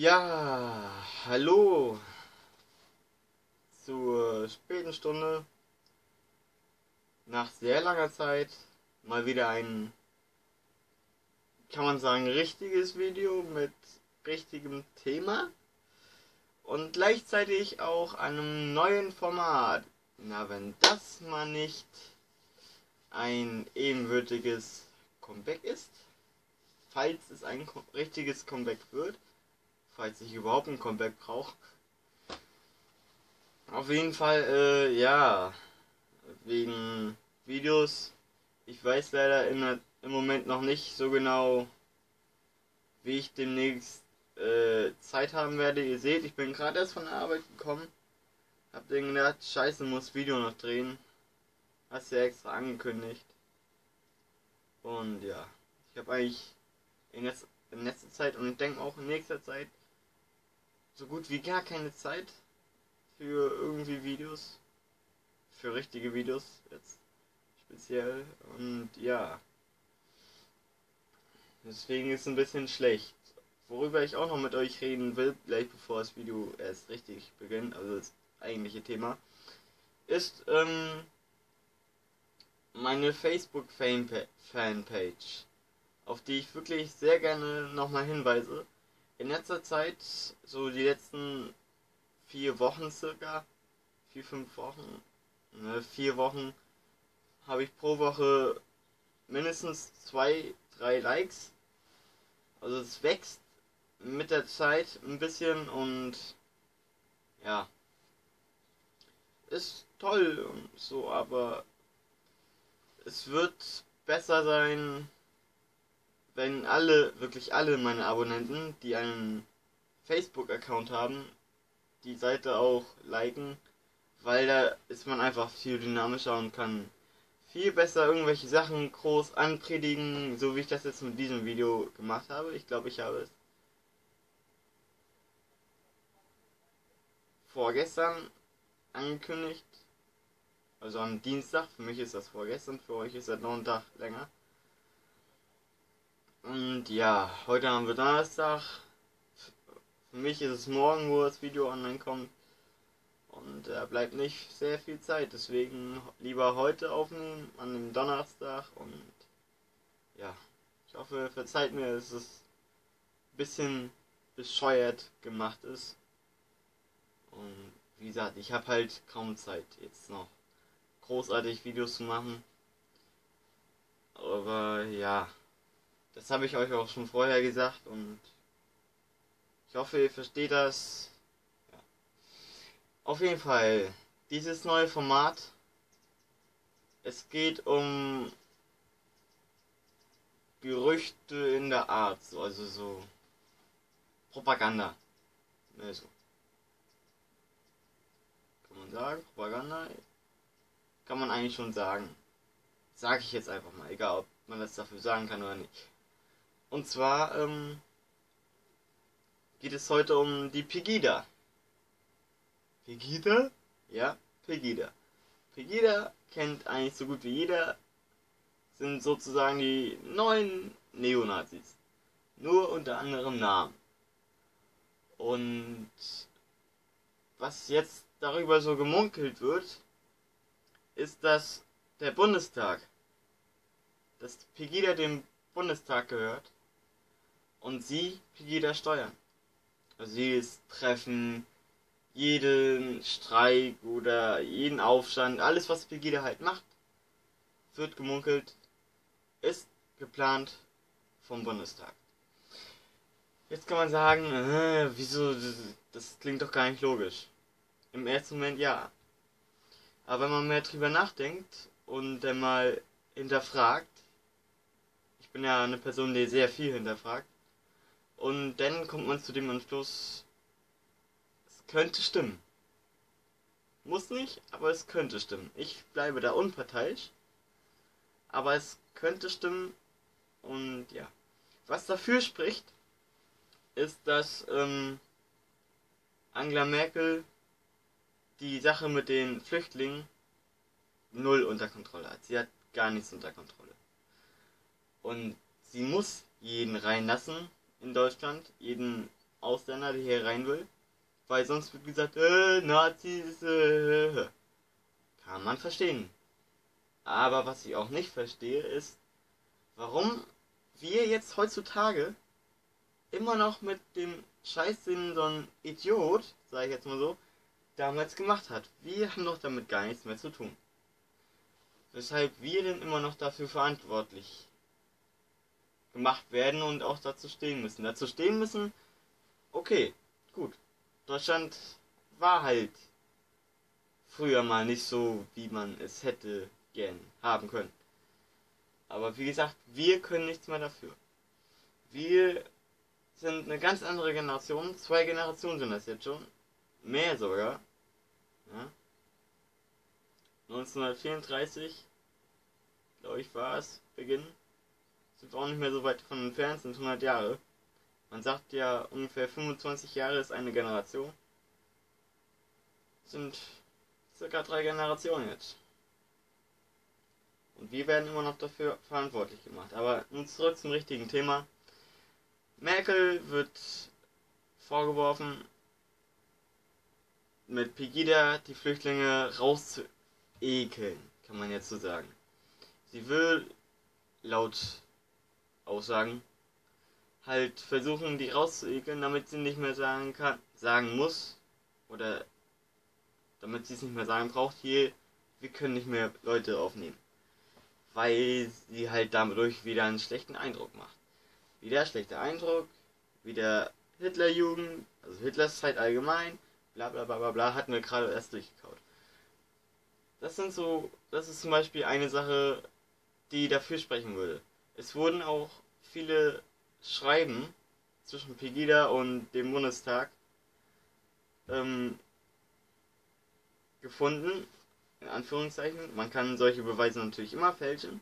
Ja, hallo zur späten Stunde. Nach sehr langer Zeit mal wieder ein, kann man sagen, richtiges Video mit richtigem Thema und gleichzeitig auch einem neuen Format. Na, wenn das mal nicht ein ebenwürdiges Comeback ist, falls es ein richtiges Comeback wird, falls ich überhaupt ein Comeback brauche. Auf jeden Fall, äh, ja, wegen Videos. Ich weiß leider in, im Moment noch nicht so genau, wie ich demnächst äh, Zeit haben werde. Ihr seht, ich bin gerade erst von der Arbeit gekommen. Hab den gedacht, scheiße, muss Video noch drehen. Hast ja extra angekündigt. Und ja, ich habe eigentlich in letzter Zeit und ich denke auch in nächster Zeit so gut wie gar keine Zeit für irgendwie Videos. Für richtige Videos jetzt speziell. Und ja. Deswegen ist es ein bisschen schlecht. Worüber ich auch noch mit euch reden will, gleich bevor das Video erst richtig beginnt, also das eigentliche Thema, ist ähm, meine Facebook-Fanpage, auf die ich wirklich sehr gerne nochmal hinweise in letzter Zeit, so die letzten vier Wochen circa, vier, fünf Wochen, ne, vier Wochen, habe ich pro Woche mindestens zwei, drei Likes. Also es wächst mit der Zeit ein bisschen und ja, ist toll und so, aber es wird besser sein, wenn alle, wirklich alle meine Abonnenten, die einen Facebook-Account haben, die Seite auch liken, weil da ist man einfach viel dynamischer und kann viel besser irgendwelche Sachen groß anpredigen, so wie ich das jetzt mit diesem Video gemacht habe. Ich glaube, ich habe es vorgestern angekündigt. Also am Dienstag. Für mich ist das vorgestern, für euch ist das noch ein Tag länger. Und ja, heute haben wir Donnerstag. Für mich ist es morgen, wo das Video online kommt. Und da bleibt nicht sehr viel Zeit. Deswegen lieber heute aufnehmen, an dem Donnerstag. Und ja, ich hoffe, verzeiht mir, dass es ein bisschen bescheuert gemacht ist. Und wie gesagt, ich habe halt kaum Zeit jetzt noch großartig Videos zu machen. Aber ja. Das habe ich euch auch schon vorher gesagt und ich hoffe, ihr versteht das. Ja. Auf jeden Fall, dieses neue Format. Es geht um Gerüchte in der Art, also so Propaganda. Also, kann man sagen, Propaganda kann man eigentlich schon sagen. Sage ich jetzt einfach mal, egal ob man das dafür sagen kann oder nicht. Und zwar ähm, geht es heute um die Pegida. Pegida? Ja, Pegida. Pegida kennt eigentlich so gut wie jeder, sind sozusagen die neuen Neonazis. Nur unter anderem Namen. Und was jetzt darüber so gemunkelt wird, ist, dass der Bundestag, dass Pegida dem Bundestag gehört und sie jeder steuern. Also jedes Treffen, jeden Streik oder jeden Aufstand, alles was Pegida halt macht, wird gemunkelt, ist geplant vom Bundestag. Jetzt kann man sagen, äh, wieso, das klingt doch gar nicht logisch. Im ersten Moment ja. Aber wenn man mehr drüber nachdenkt und dann mal hinterfragt, ich bin ja eine Person, die sehr viel hinterfragt, und dann kommt man zu dem Entschluss, es könnte stimmen. Muss nicht, aber es könnte stimmen. Ich bleibe da unparteiisch, aber es könnte stimmen und ja. Was dafür spricht, ist, dass ähm, Angela Merkel die Sache mit den Flüchtlingen null unter Kontrolle hat. Sie hat gar nichts unter Kontrolle. Und sie muss jeden reinlassen, in Deutschland, jeden Ausländer, der hier rein will. Weil sonst wird gesagt, äh, Nazis, äh, kann man verstehen. Aber was ich auch nicht verstehe, ist, warum wir jetzt heutzutage immer noch mit dem Scheißsinn so ein Idiot, sage ich jetzt mal so, damals gemacht hat. Wir haben doch damit gar nichts mehr zu tun. Weshalb wir denn immer noch dafür verantwortlich gemacht werden und auch dazu stehen müssen. Dazu stehen müssen, okay, gut. Deutschland war halt früher mal nicht so, wie man es hätte gern haben können. Aber wie gesagt, wir können nichts mehr dafür. Wir sind eine ganz andere Generation. Zwei Generationen sind das jetzt schon. Mehr sogar. Ja. 1934, glaube ich, war es, Beginn. Sind auch nicht mehr so weit von entfernt, sind 100 Jahre. Man sagt ja, ungefähr 25 Jahre ist eine Generation. Sind circa drei Generationen jetzt. Und wir werden immer noch dafür verantwortlich gemacht. Aber nun zurück zum richtigen Thema. Merkel wird vorgeworfen, mit Pegida die Flüchtlinge rauszuekeln, kann man jetzt so sagen. Sie will laut Aussagen halt versuchen, die rauszuekeln, damit sie nicht mehr sagen kann, sagen muss oder damit sie es nicht mehr sagen braucht, hier, wir können nicht mehr Leute aufnehmen. Weil sie halt dadurch wieder einen schlechten Eindruck macht. Wieder schlechter Eindruck, wieder Hitlerjugend, also Hitlers Zeit allgemein, bla bla bla bla bla, hatten wir gerade erst durchgekaut. Das sind so, das ist zum Beispiel eine Sache, die dafür sprechen würde. Es wurden auch viele Schreiben zwischen Pegida und dem Bundestag ähm, gefunden, in Anführungszeichen. Man kann solche Beweise natürlich immer fälschen.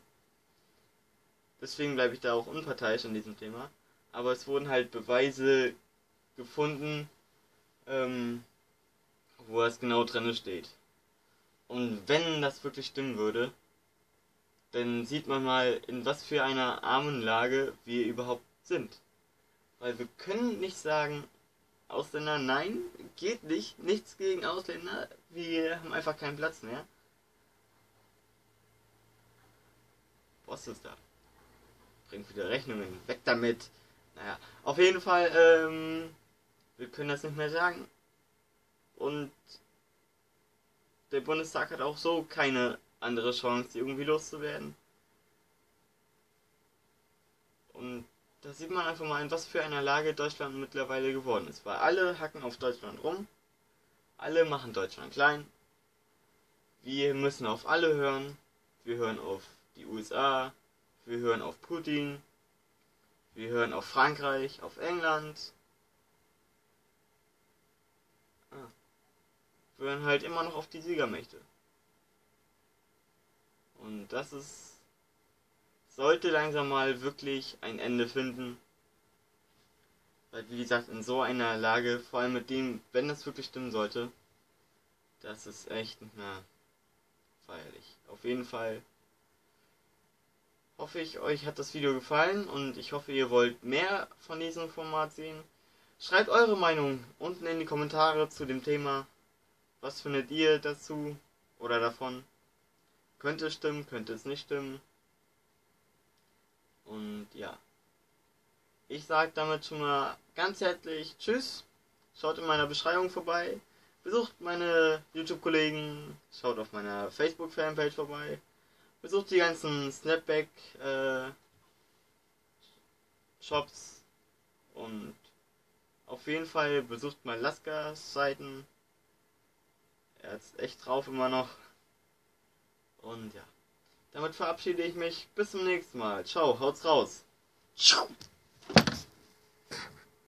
Deswegen bleibe ich da auch unparteiisch an diesem Thema. Aber es wurden halt Beweise gefunden, ähm, wo es genau drin steht. Und wenn das wirklich stimmen würde, dann sieht man mal, in was für einer armen Lage wir überhaupt sind. Weil wir können nicht sagen, Ausländer, nein, geht nicht, nichts gegen Ausländer, wir haben einfach keinen Platz mehr. Was ist da? Bringt wieder Rechnungen, weg damit. Naja, auf jeden Fall, ähm, wir können das nicht mehr sagen. Und der Bundestag hat auch so keine andere Chance, irgendwie loszuwerden. Und da sieht man einfach mal, in was für einer Lage Deutschland mittlerweile geworden ist. Weil alle hacken auf Deutschland rum, alle machen Deutschland klein. Wir müssen auf alle hören. Wir hören auf die USA, wir hören auf Putin, wir hören auf Frankreich, auf England. Ah. Wir hören halt immer noch auf die Siegermächte. Und das ist sollte langsam mal wirklich ein Ende finden. Weil, wie gesagt, in so einer Lage, vor allem mit dem, wenn das wirklich stimmen sollte, das ist echt nicht mehr feierlich. Auf jeden Fall hoffe ich, euch hat das Video gefallen und ich hoffe, ihr wollt mehr von diesem Format sehen. Schreibt eure Meinung unten in die Kommentare zu dem Thema. Was findet ihr dazu oder davon? Könnte stimmen, könnte es nicht stimmen. Und ja. Ich sage damit schon mal ganz herzlich Tschüss. Schaut in meiner Beschreibung vorbei. Besucht meine YouTube-Kollegen. Schaut auf meiner Facebook-Fanpage vorbei. Besucht die ganzen Snapback-Shops. Äh, und auf jeden Fall besucht mal Laskas Seiten. Er ist echt drauf immer noch. Und ja. Damit verabschiede ich mich. Bis zum nächsten Mal. Ciao, haut's raus. Ciao.